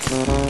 Thank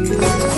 Thank you.